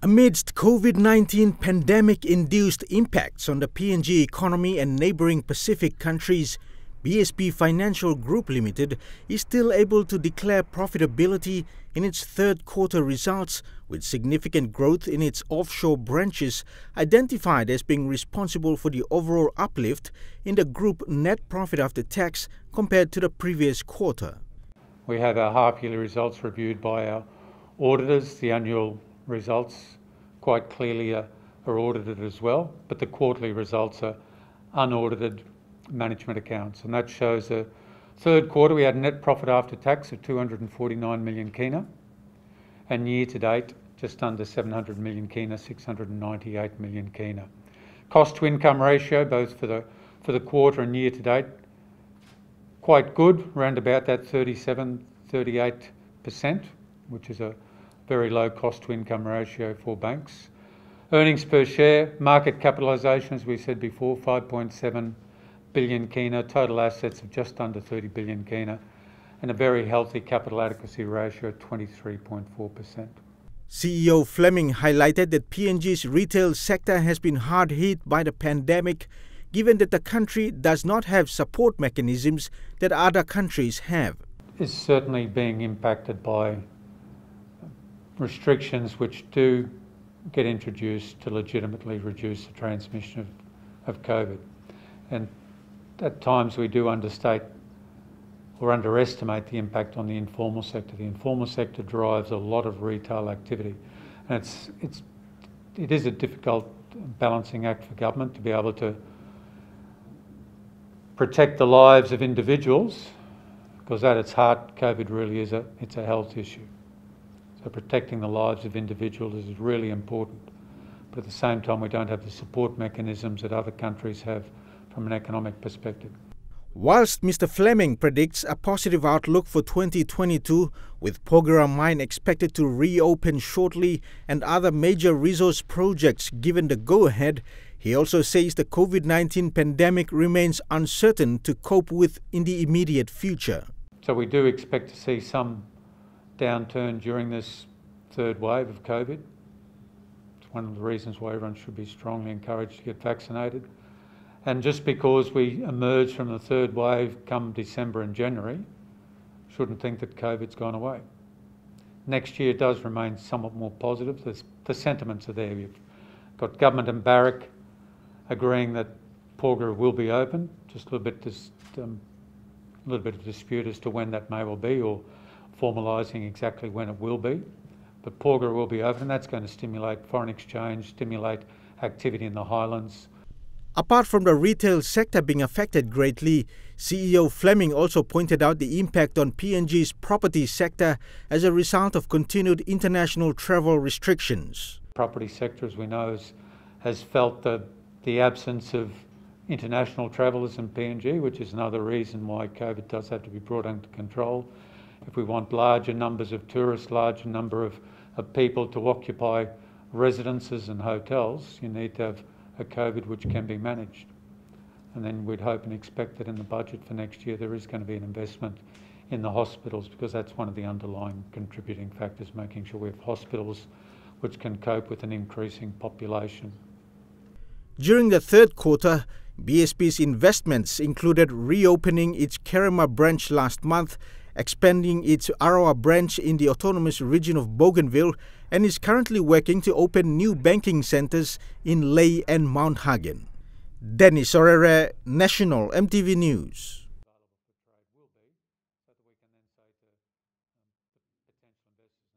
Amidst COVID-19 pandemic-induced impacts on the PNG economy and neighboring Pacific countries, BSP Financial Group Limited is still able to declare profitability in its third quarter results with significant growth in its offshore branches identified as being responsible for the overall uplift in the group net profit after tax compared to the previous quarter. We have our half yearly results reviewed by our auditors, the annual results quite clearly are, audited as well, but the quarterly results are unaudited management accounts. And that shows the third quarter we had net profit after tax of 249 million kina, and year to date just under 700 million kina, 698 million kina. Cost to income ratio, both for the for the quarter and year to date, quite good, around about that 37, 38%, which is a very low cost to income ratio for banks. Earnings per share, market capitalisation, as we said before, 5.7 billion kina, total assets of just under 30 billion kina, and a very healthy capital adequacy ratio of 23.4%. CEO Fleming highlighted that PNG's retail sector has been hard hit by the pandemic, given that the country does not have support mechanisms that other countries have. Is certainly being impacted by restrictions which do get introduced to legitimately reduce the transmission of, of COVID. And at times we do understate or underestimate the impact on the informal sector. The informal sector drives a lot of retail activity. And it's, it's, it is a difficult balancing act for government to be able to protect the lives of individuals because at its heart COVID really is a, it's a health issue. So protecting the lives of individuals is really important. But at the same time, we don't have the support mechanisms that other countries have from an economic perspective. Whilst Mr. Fleming predicts a positive outlook for 2022, with Porgera Mine expected to reopen shortly and other major resource projects given the go ahead, he also says the COVID 19 pandemic remains uncertain to cope with in the immediate future. So we do expect to see some downturn during this third wave of COVID. It's one of the reasons why everyone should be strongly encouraged to get vaccinated. And just because we emerge from the third wave come December and January, shouldn't think that COVID's gone away. Next year does remain somewhat more positive. There's, the sentiments are there. You've got government and Barrick agreeing that Porgera will be open. Just a little bit, dis, um, little bit of dispute as to when that may well be, or formalising exactly when it will be. But Porgera will be open, and that's going to stimulate foreign exchange, stimulate activity in the highlands. Apart from the retail sector being affected greatly, CEO Fleming also pointed out the impact on PNG's property sector as a result of continued international travel restrictions. Property sector, as we know, has, has felt the, the absence of international travellers in PNG, which is another reason why COVID does have to be brought under control. If we want larger numbers of tourists, larger number of, of people to occupy residences and hotels, you need to have a COVID which can be managed. And then we'd hope and expect that in the budget for next year there is going to be an investment in the hospitals because that's one of the underlying contributing factors, making sure we have hospitals which can cope with an increasing population. During the third quarter, BSP's investments included reopening its Kerema branch last month expanding its Arawa branch in the autonomous region of Bougainville and is currently working to open new banking centers in Lae and Mount Hagen. Dennis Orere, National EMTV News.